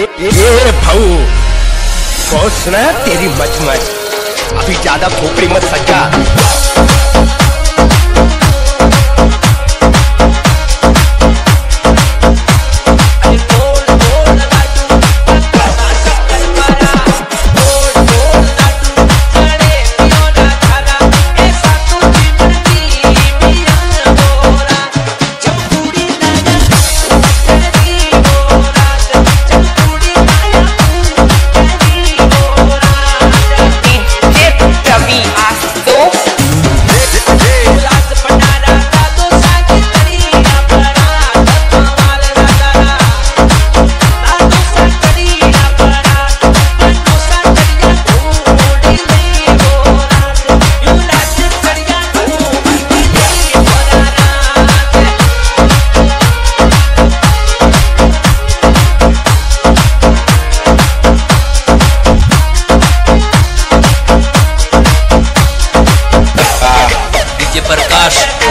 ये भाऊ। बहुत सुना तेरी मचमच अभी ज़्यादा खोपड़ी मत सजा।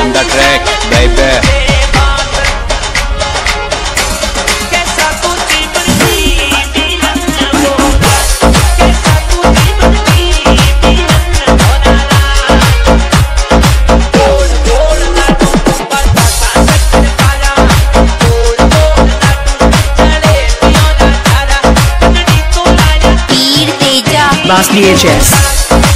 Prakash on the track Last VHS.